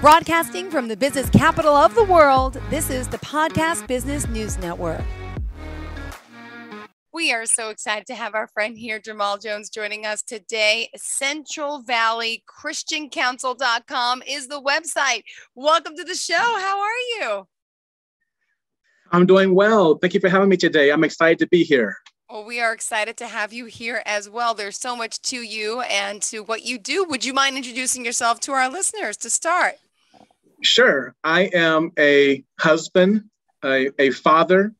Broadcasting from the business capital of the world, this is the Podcast Business News Network. We are so excited to have our friend here, Jamal Jones, joining us today. Central Valley Christian Counsel.com is the website. Welcome to the show. How are you? I'm doing well. Thank you for having me today. I'm excited to be here. Well, we are excited to have you here as well. There's so much to you and to what you do. Would you mind introducing yourself to our listeners to start? Sure. I am a husband, a, a father,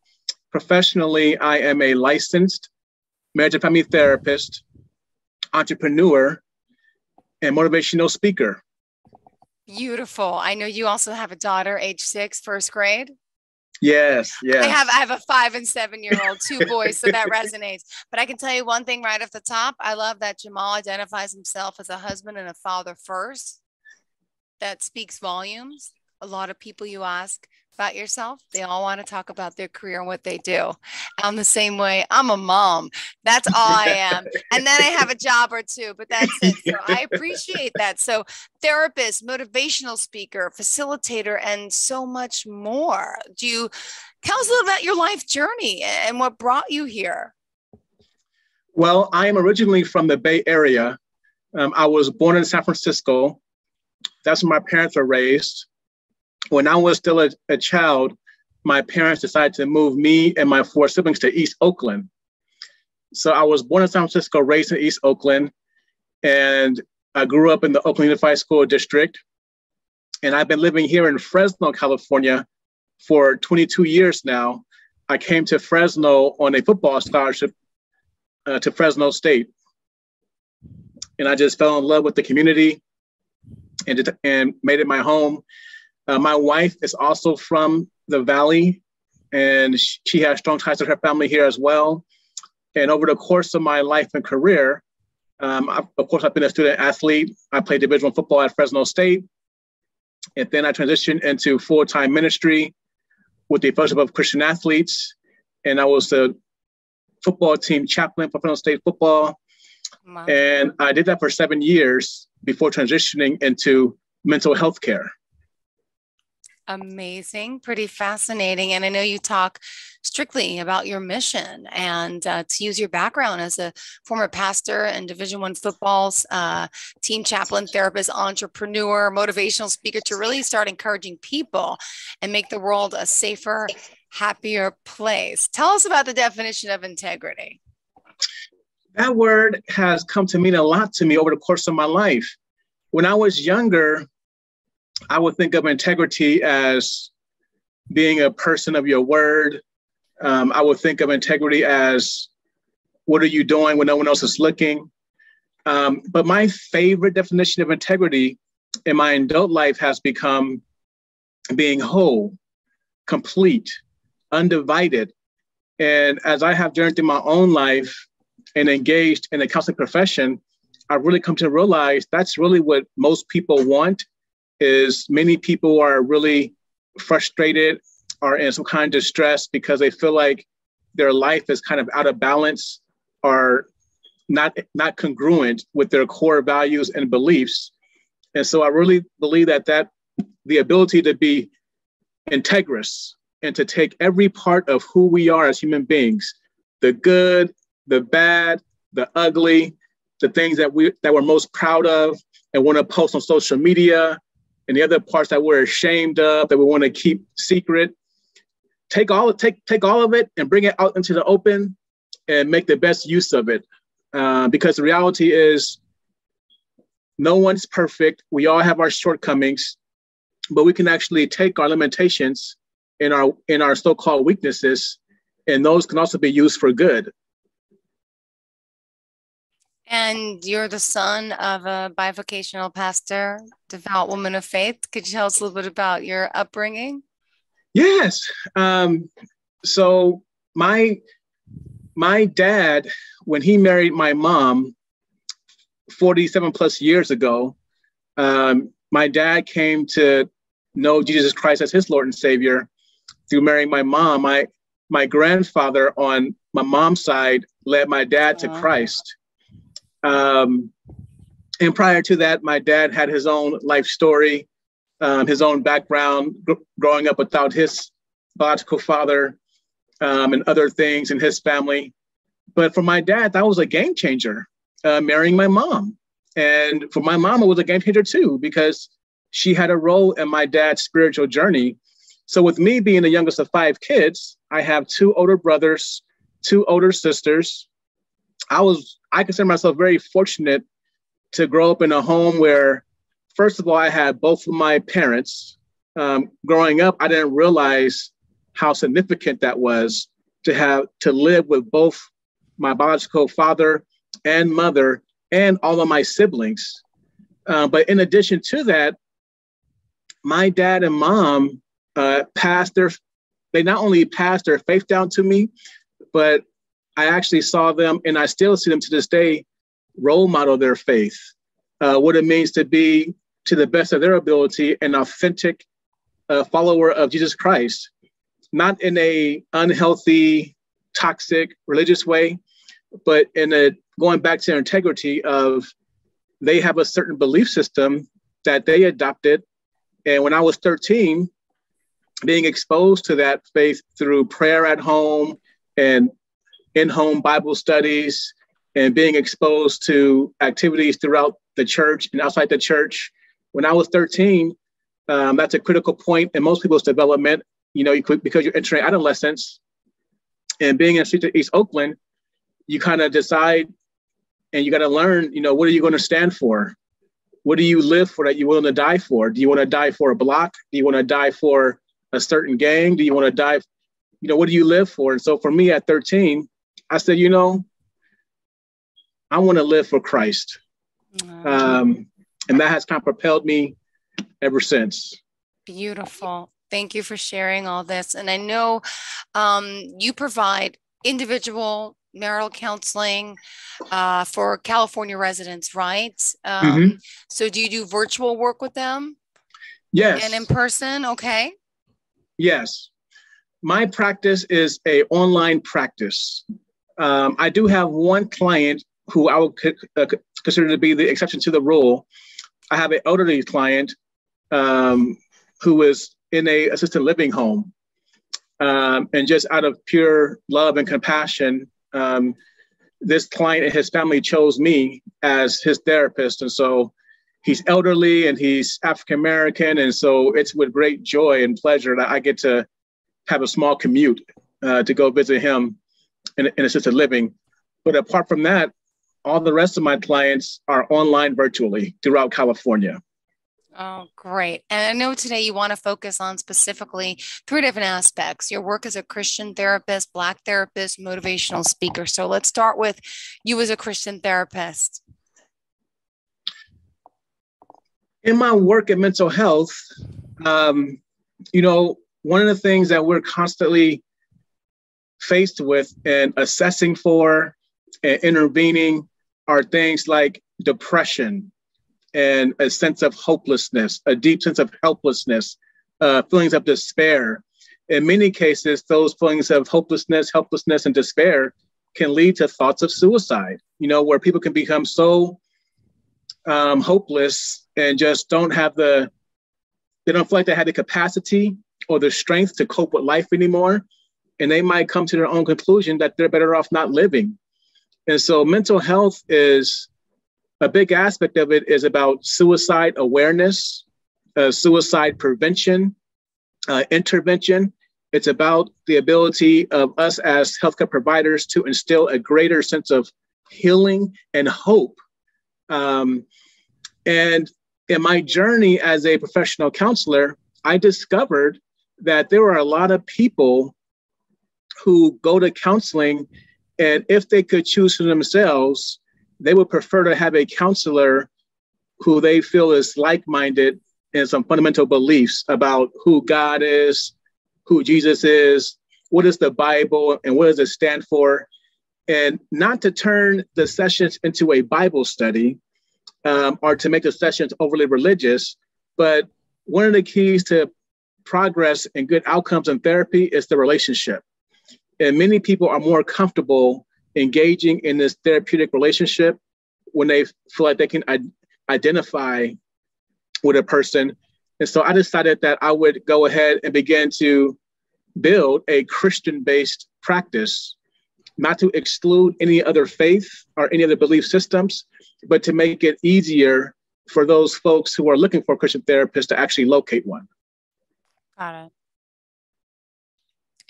Professionally, I am a licensed marriage and family therapist, entrepreneur, and motivational speaker. Beautiful. I know you also have a daughter, age six, first grade. Yes, yes. I have I have a five and seven year old, two boys, so that resonates. But I can tell you one thing right off the top. I love that Jamal identifies himself as a husband and a father first. That speaks volumes. A lot of people you ask, about yourself. They all want to talk about their career and what they do. I'm the same way. I'm a mom. That's all I am. and then I have a job or two, but that's it. So I appreciate that. So, therapist, motivational speaker, facilitator, and so much more. Do you tell us a little about your life journey and what brought you here? Well, I am originally from the Bay Area. Um, I was born in San Francisco. That's where my parents were raised when I was still a, a child, my parents decided to move me and my four siblings to East Oakland. So I was born in San Francisco, raised in East Oakland, and I grew up in the Oakland Unified School District. And I've been living here in Fresno, California for 22 years now. I came to Fresno on a football scholarship uh, to Fresno State. And I just fell in love with the community and, and made it my home. Uh, my wife is also from the Valley, and she has strong ties to her family here as well. And over the course of my life and career, um, I, of course, I've been a student athlete. I played Division football at Fresno State, and then I transitioned into full time ministry with the Fellowship of Christian Athletes, and I was the football team chaplain for Fresno State football. Wow. And I did that for seven years before transitioning into mental health care. Amazing, pretty fascinating. And I know you talk strictly about your mission and uh, to use your background as a former pastor and Division One football's uh, team chaplain, therapist, entrepreneur, motivational speaker to really start encouraging people and make the world a safer, happier place. Tell us about the definition of integrity. That word has come to mean a lot to me over the course of my life. When I was younger, I would think of integrity as being a person of your word. Um, I would think of integrity as what are you doing when no one else is looking? Um, but my favorite definition of integrity in my adult life has become being whole, complete, undivided. And as I have journeyed through my own life and engaged in the counseling profession, I've really come to realize that's really what most people want is many people are really frustrated or in some kind of distress because they feel like their life is kind of out of balance or not not congruent with their core values and beliefs. And so i really believe that that the ability to be integrous and to take every part of who we are as human beings the good the bad the ugly the things that we that we're most proud of and want to post on social media and the other parts that we're ashamed of that we want to keep secret. Take all take take all of it and bring it out into the open and make the best use of it. Uh, because the reality is no one's perfect. We all have our shortcomings but we can actually take our limitations in our in our so-called weaknesses and those can also be used for good and you're the son of a bivocational pastor, devout woman of faith. Could you tell us a little bit about your upbringing? Yes. Um, so my my dad, when he married my mom 47 plus years ago, um, my dad came to know Jesus Christ as his Lord and Savior through marrying my mom. My my grandfather on my mom's side led my dad to Christ. Um, and prior to that, my dad had his own life story. um, his own background, gr- growing up without his biological father, um, and other things in his family. But for my dad, that was a game changer, uh, marrying my mom. And for my mom, it was a game changer too, because she had a role in my dad's spiritual journey. So, with me being the youngest of five kids, I have two older brothers, two older sisters. I was, I consider myself very fortunate to grow up in a home where, first of all, I had both of my parents. Um, growing up, I didn't realize how significant that was to have to live with both my biological father and mother and all of my siblings. Uh, but in addition to that, my dad and mom uh, passed their, they not only passed their faith down to me, but I actually saw them and I still see them to this day role model their faith, uh, what it means to be, to the best of their ability, an authentic uh, follower of Jesus Christ, not in a unhealthy, toxic religious way, but in a going back to their integrity of they have a certain belief system that they adopted. And when I was 13, being exposed to that faith through prayer at home and in home Bible studies and being exposed to activities throughout the church and outside the church. When I was 13, um, that's a critical point in most people's development. You know, you could, because you're entering adolescence and being in East Oakland, you kind of decide and you got to learn, you know, what are you going to stand for? What do you live for that you're willing to die for? Do you want to die for a block? Do you want to die for a certain gang? Do you want to die? You know, what do you live for? And so for me at 13, I said, you know, I want to live for Christ. Um, and that has kind of propelled me ever since. Beautiful. Thank you for sharing all this. And I know um, you provide individual marital counseling uh, for California residents, right? Um, mm-hmm. So, do you do virtual work with them? Yes. And in person? Okay. Yes. My practice is a online practice. Um, I do have one client who I would uh, consider to be the exception to the rule. I have an elderly client um, who is in a assisted living home. Um, and just out of pure love and compassion, um, this client and his family chose me as his therapist. And so he's elderly and he's African American. And so it's with great joy and pleasure that I get to have a small commute uh, to go visit him in, in assisted living. But apart from that, all the rest of my clients are online virtually throughout California. Oh, great. And I know today you want to focus on specifically three different aspects your work as a Christian therapist, Black therapist, motivational speaker. So let's start with you as a Christian therapist. In my work in mental health, um, you know, one of the things that we're constantly faced with and assessing for and intervening are things like depression, and a sense of hopelessness, a deep sense of helplessness, uh, feelings of despair. In many cases, those feelings of hopelessness, helplessness, and despair can lead to thoughts of suicide, you know, where people can become so um, hopeless and just don't have the, they don't feel like they have the capacity or the strength to cope with life anymore. And they might come to their own conclusion that they're better off not living. And so mental health is a big aspect of it is about suicide awareness, uh, suicide prevention, uh, intervention. It's about the ability of us as healthcare providers to instill a greater sense of healing and hope. Um, and in my journey as a professional counselor, I discovered that there are a lot of people who go to counseling, and if they could choose for themselves, they would prefer to have a counselor who they feel is like-minded in some fundamental beliefs about who God is, who Jesus is, what is the Bible, and what does it stand for, and not to turn the sessions into a Bible study um, or to make the sessions overly religious. But one of the keys to progress and good outcomes in therapy is the relationship. And many people are more comfortable engaging in this therapeutic relationship when they feel like they can identify with a person And so I decided that I would go ahead and begin to build a Christian based practice, not to exclude any other faith or any other belief systems, but to make it easier for those folks who are looking for a Christian therapist to actually locate one. Got it.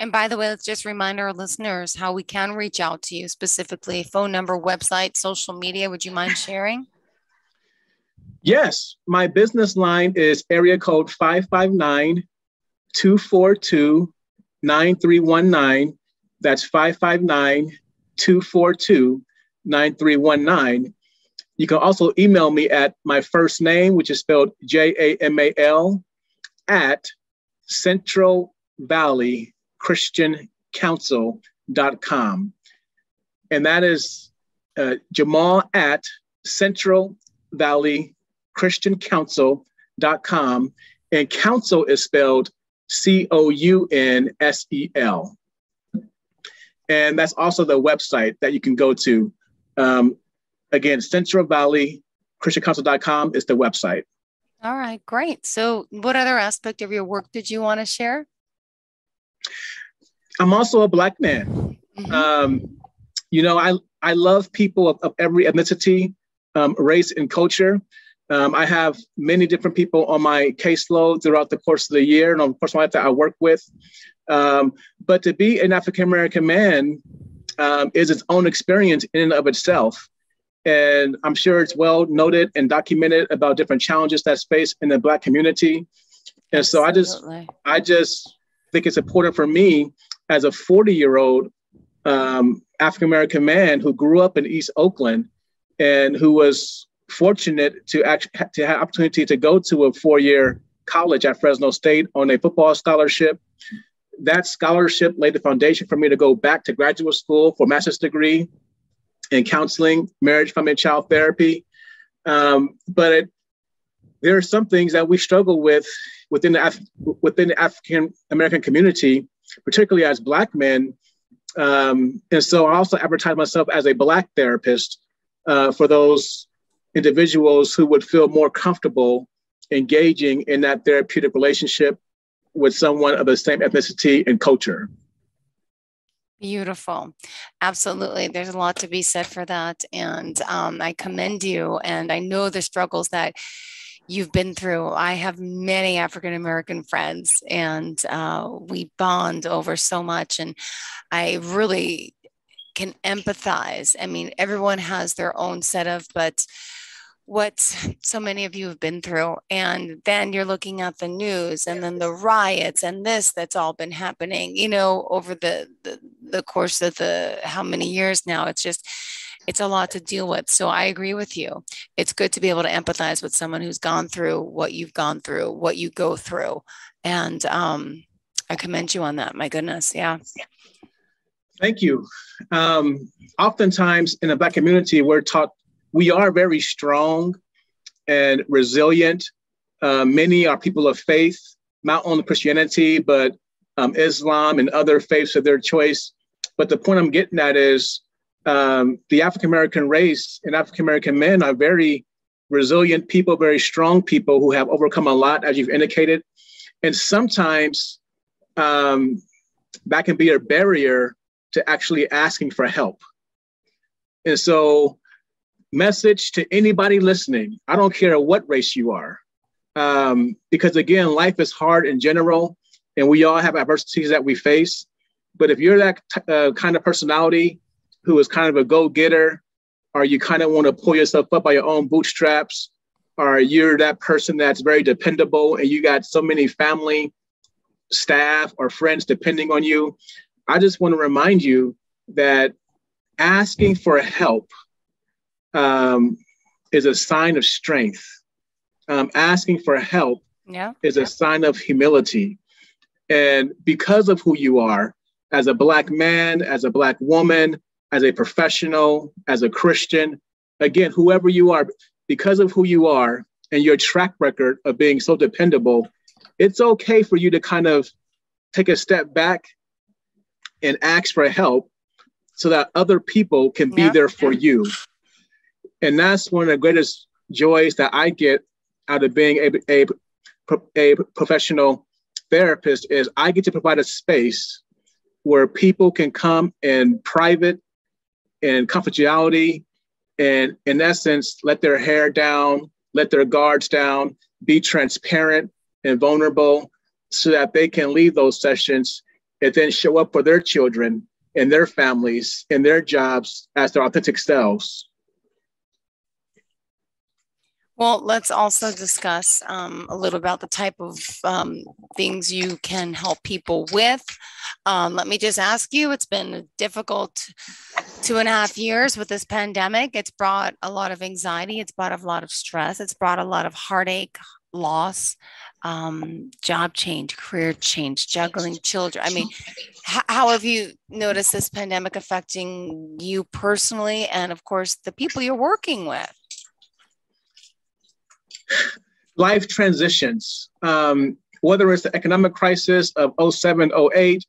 And by the way, let's just remind our listeners how we can reach out to you specifically phone number, website, social media. Would you mind sharing? Yes, my business line is area code 559 242 9319. That's 559 242 9319. You can also email me at my first name, which is spelled J A M A L, at Central Valley Christian Counsel.com. And that is uh, Jamal at Central Valley Christian Counsel.com. And counsel is spelled C O U N S E L. And that's also the website that you can go to. Um, again, Central Valley Christian Counsel.com is the website. All right, great. So, what other aspect of your work did you want to share? I'm also a black man. Mm-hmm. Um, you know, I I love people of, of every ethnicity, um, race, and culture. Um, I have many different people on my caseload throughout the course of the year and the course of my life that I work with. Um, but to be an African American man um, is its own experience in and of itself. And I'm sure it's well noted and documented about different challenges that's faced in the Black community. And so I just, I just think it's important for me as a 40 year old um, African American man who grew up in East Oakland and who was fortunate to actually to have opportunity to go to a four year college at Fresno State on a football scholarship. That scholarship laid the foundation for me to go back to graduate school for master's degree in counseling, marriage, family, and child therapy. Um, but it, there are some things that we struggle with within the Af- within the African American community particularly as Black men. Um, and so I also advertise myself as a Black therapist uh, for those individuals who would feel more comfortable engaging in that therapeutic relationship with someone of the same ethnicity and culture. Beautiful. Absolutely. There's a lot to be said for that. And um, I commend you. And I know the struggles that you've been through. I have many African American friends, and uh, we bond over so much. And I really can empathize. I mean, everyone has their own set of, but what so many of you have been through. And then you're looking at the news and then the riots and this that's all been happening, you know, over the, the, the course of the how many years now. It's just, it's a lot to deal with. So I agree with you. It's good to be able to empathize with someone who's gone through what you've gone through, what you go through. And um, I commend you on that. My goodness. Yeah. Thank you. Um, oftentimes in the Black community, we're taught we are very strong and resilient. Uh, many are people of faith, not only Christianity, but um, Islam and other faiths of their choice. But the point I'm getting at is um, the African American race and African American men are very resilient people, very strong people who have overcome a lot, as you've indicated. And sometimes um, that can be a barrier to actually asking for help. And so, message to anybody listening I don't care what race you are, um, because again, life is hard in general, and we all have adversities that we face. But if you're that t- uh, kind of personality who is kind of a go-getter, or you kind of want to pull yourself up by your own bootstraps, or you're that person that's very dependable and you got so many family, staff, or friends depending on you, I just want to remind you that asking for help um, is a sign of strength. Um, asking for help yeah. is a sign of humility. And because of who you are, as a Black man, as a Black woman, as a professional, as a Christian, again, whoever you are, because of who you are and your track record of being so dependable, it's okay for you to kind of take a step back and ask for help so that other people can be there for you. And that's one of the greatest joys that I get out of being able, able, a professional therapist is I get to provide a space where people can come in private and confidentiality and in essence let their hair down let their guards down be transparent and vulnerable so that they can leave those sessions and then show up for their children and their families and their jobs as their authentic selves well, let's also discuss um, a little about the type of um, things you can help people with. Um, let me just ask you it's been a difficult two and a half years with this pandemic. It's brought a lot of anxiety, it's brought a lot of stress, it's brought a lot of heartache, loss, um, job change, career change, juggling children. I mean, h- how have you noticed this pandemic affecting you personally and, of course, the people you're working with? Life transitions, um, whether it's the economic crisis of 07, 08,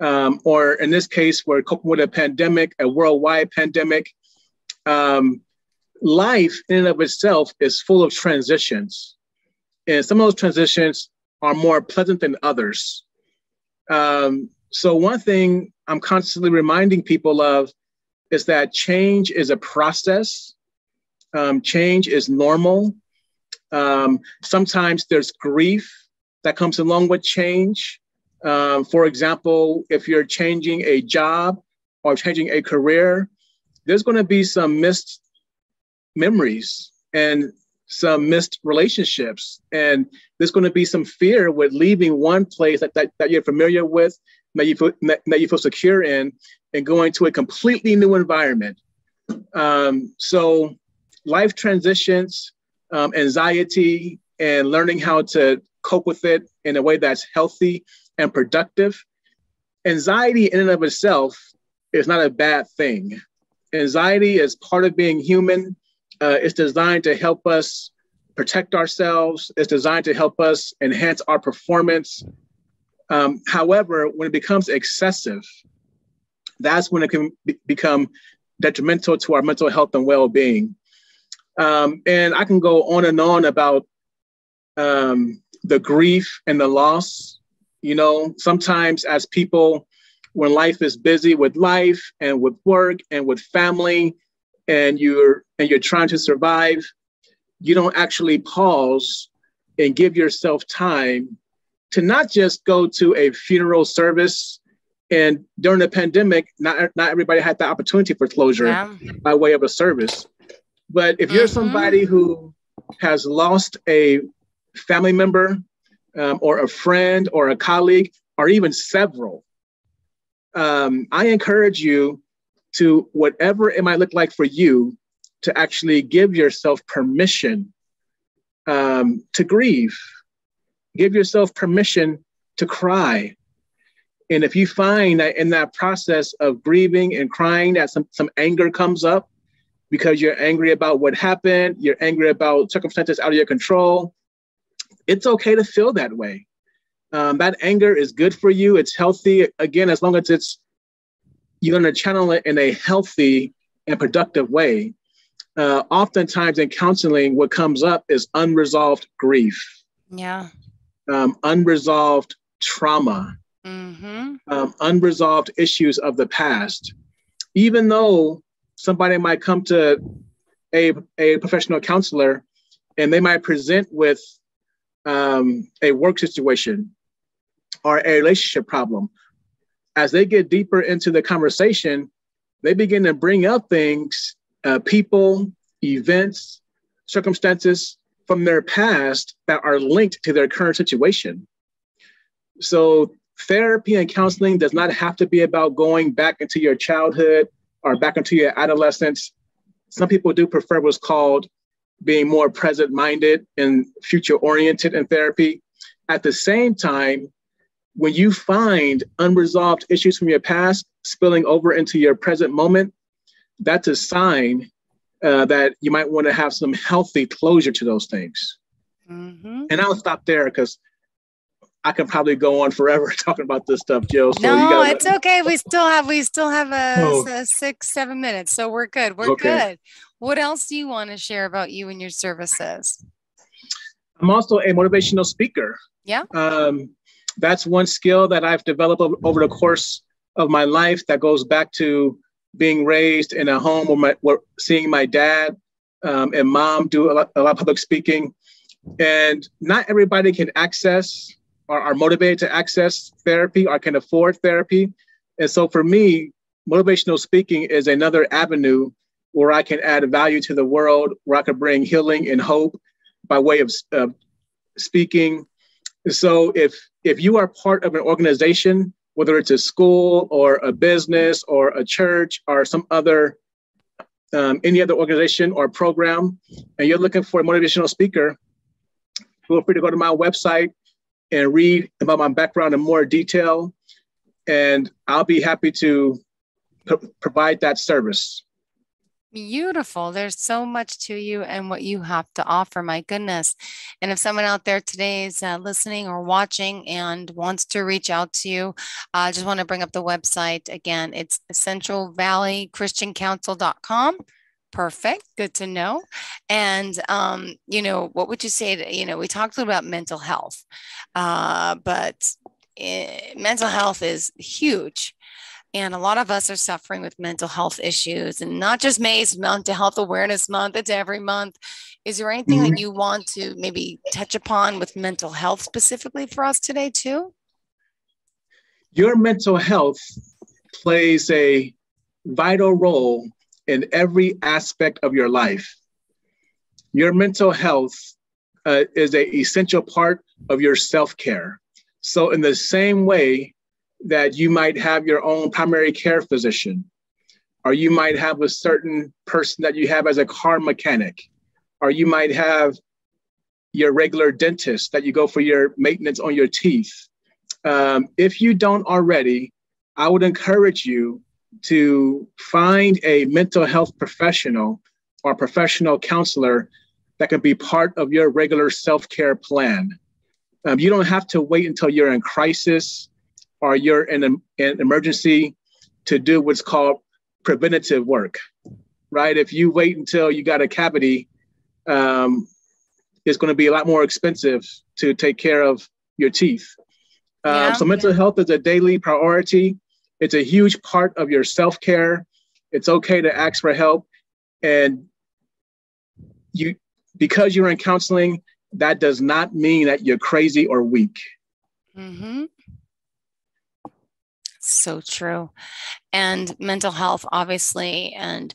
um, or in this case, we're coping with a pandemic, a worldwide pandemic. Um, life in and of itself is full of transitions. And some of those transitions are more pleasant than others. Um, so, one thing I'm constantly reminding people of is that change is a process, um, change is normal. Um, sometimes there's grief that comes along with change. Um, for example, if you're changing a job or changing a career, there's going to be some missed memories and some missed relationships. And there's going to be some fear with leaving one place that, that, that you're familiar with, that you, feel, that you feel secure in, and going to a completely new environment. Um, so life transitions um, anxiety and learning how to cope with it in a way that's healthy and productive. Anxiety, in and of itself, is not a bad thing. Anxiety is part of being human. Uh, it's designed to help us protect ourselves. It's designed to help us enhance our performance. Um, however, when it becomes excessive, that's when it can be- become detrimental to our mental health and well-being. Um, and I can go on and on about um, the grief and the loss. You know, sometimes as people, when life is busy with life and with work and with family, and you're and you're trying to survive, you don't actually pause and give yourself time to not just go to a funeral service and during the pandemic not, not everybody had the opportunity for closure yeah. by way of a service but if you're mm-hmm. somebody who has lost a family member um, or a friend or a colleague or even several, um, I encourage you to, whatever it might look like for you, to actually give yourself permission um, to grieve. Give yourself permission to cry. And if you find that in that process of grieving and crying that some, some anger comes up, because you're angry about what happened, you're angry about circumstances out of your control. It's okay to feel that way. Um, that anger is good for you. It's healthy. Again, as long as it's you're going to channel it in a healthy and productive way. Uh, oftentimes in counseling, what comes up is unresolved grief. Yeah. Um, unresolved trauma. Mm-hmm. Um, unresolved issues of the past. Even though somebody might come to a, a professional counselor and they might present with um, a work situation or a relationship problem. As they get deeper into the conversation, they begin to bring up things, uh, people, events, circumstances from their past that are linked to their current situation. So, therapy and counseling does not have to be about going back into your childhood or back into your adolescence. Some people do prefer what's called being more present minded and future oriented in therapy. At the same time, when you find unresolved issues from your past spilling over into your present moment, that's a sign uh, that you might want to have some healthy closure to those things. Mm-hmm. And I'll stop there because I can probably go on forever talking about this stuff, Jill. So no, it's okay. We still have we still have a, oh. a, six seven minutes, so we're good. We're okay. good. What else do you want to share about you and your services? I'm also a motivational speaker. Yeah. Um, that's one skill that I've developed over the course of my life that goes back to being raised in a home where, my, where seeing my dad um, and mom do a lot, a lot, of public speaking. And not everybody can access or are motivated to access therapy or can afford therapy. And so for me, motivational speaking is another avenue where I can add value to the world, where I can bring healing and hope by way of uh, speaking. So if if you are part of an organization, whether it's a school or a business or a church or some other um, any other organization or program, and you're looking for a motivational speaker, feel free to go to my website and read about my background in more detail, and I'll be happy to provide that service. Beautiful. There's so much to you and what you have to offer. My goodness. And if someone out there today is uh, listening or watching and wants to reach out to you, I uh, just want to bring up the website again. It's Central Valley Christian Counsel.com. Perfect. Good to know. And, um, you know, what would you say to, you know, we talked a little about mental health, uh, but it, eh, mental health is huge and a lot of us are suffering with mental health issues and not just May's Mental Health Awareness Month, it's every month. Is there anything mm-hmm. that you want to maybe touch upon with mental health specifically for us today, too? Your mental health plays a vital role in every aspect of your life. Your mental health uh, is an essential part of your self care. So, in the same way that you might have your own primary care physician, or you might have a certain person that you have as a car mechanic, or you might have your regular dentist that you go for your maintenance on your teeth. Um, if you don't already, I would encourage you to find a mental health professional or professional counselor that can be part of your regular self care plan. Um, you don't have to wait until you're in crisis or you're in an, emergency to do what's called preventative work, right? If you wait until you got a cavity, um, it's going to be a lot more expensive to take care of your teeth. Um, yeah. So mental health is a daily priority. It's a huge part of your self care. It's okay to ask for help, and you because you're in counseling, that does not mean that you're crazy or weak. Mm-hmm. So true. And mental health, obviously, and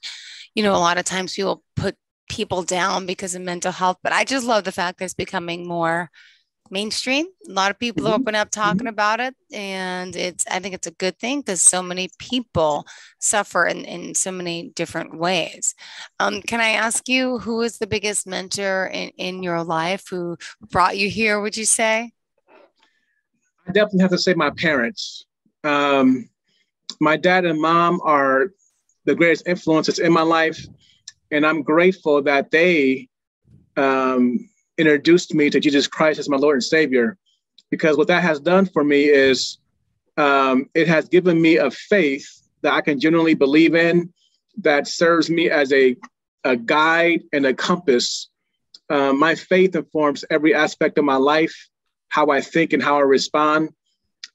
you know, a lot of times people put people down because of mental health, but I just love the fact that it's becoming more mainstream. A lot of people mm-hmm. open up talking mm-hmm. about it, and it's I think it's a good thing because so many people suffer in, in so many different ways. Um, can I ask you who is the biggest mentor in, in your life who brought you here, would you say? I definitely have to say my parents. Um, my dad and mom are the greatest influences in my life, and I'm grateful that they um, introduced me to Jesus Christ as my Lord and Savior, because what that has done for me is um, it has given me a faith that I can genuinely believe in, that serves me as a, a guide and a compass. Uh, my faith informs every aspect of my life, how I think and how I respond.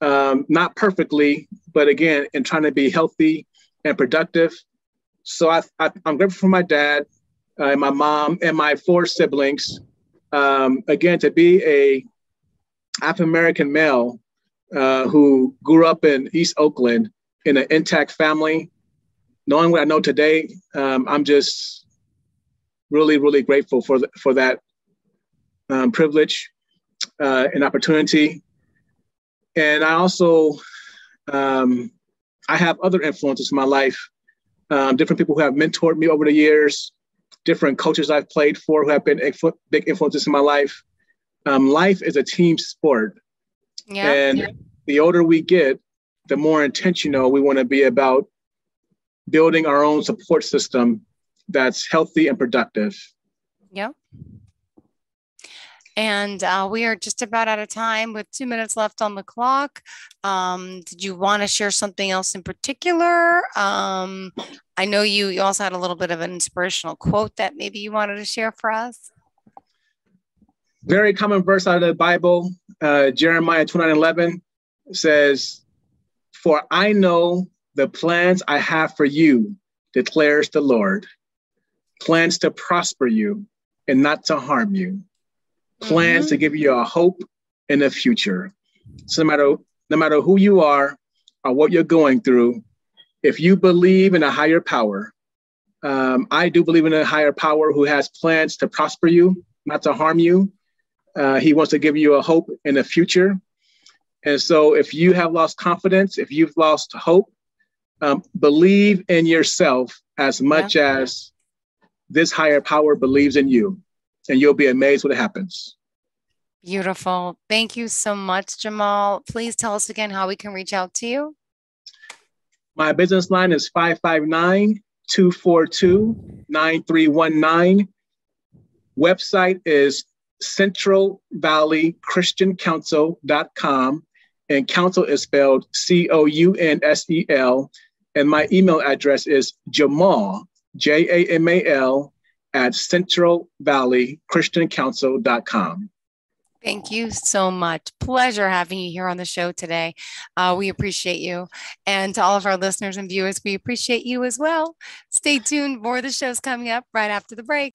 Um, not perfectly, but again, in trying to be healthy and productive. So I, I, am grateful for my dad uh, and my mom and my four siblings um, again, to be a African American male uh, who grew up in East Oakland in an intact family, knowing what I know today, um, I'm just really, really grateful for the, for that um, privilege uh, and opportunity. And I also, um, I have other influences in my life, um, different people who have mentored me over the years, different coaches I've played for who have been big influences in my life. Um, life is a team sport. Yeah. And yeah. the older we get, the more intentional we want to be about building our own support system that's healthy and productive. Yep. And uh, we are just about out of time with two minutes left on the clock. Um, did you want to share something else in particular? Um, I know you, you also had a little bit of an inspirational quote that maybe you wanted to share for us. very common verse out of the Bible, uh, Jeremiah 29 11 says, For I know the plans I have for you, declares the Lord plans to prosper you and not to harm you, plans mm-hmm. to give you a hope in the future. So no matter no matter who you are or what you're going through, if you believe in a higher power, um, I do believe in a higher power who has plans to prosper you, not to harm you. Uh, he wants to give you a hope in the future. And so, if you have lost confidence, if you've lost hope, um, believe in yourself as much yeah. as this higher power believes in you, and you'll be amazed what happens. Beautiful. Thank you so much, Jamal. Please tell us again how we can reach out to you. My business line is 559 242 9319. Website is Central Valley Christian Counsel.com, and counsel is spelled C O U N S E L. And my email address is Jamal, J A M A L, at Central Valley Christian Counsel.com. Thank you so much. Pleasure having you here on the show today. Uh, we appreciate you. And to all of our listeners and viewers, we appreciate you as well. Stay tuned. More of the show's coming up right after the break.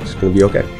it's to be okay.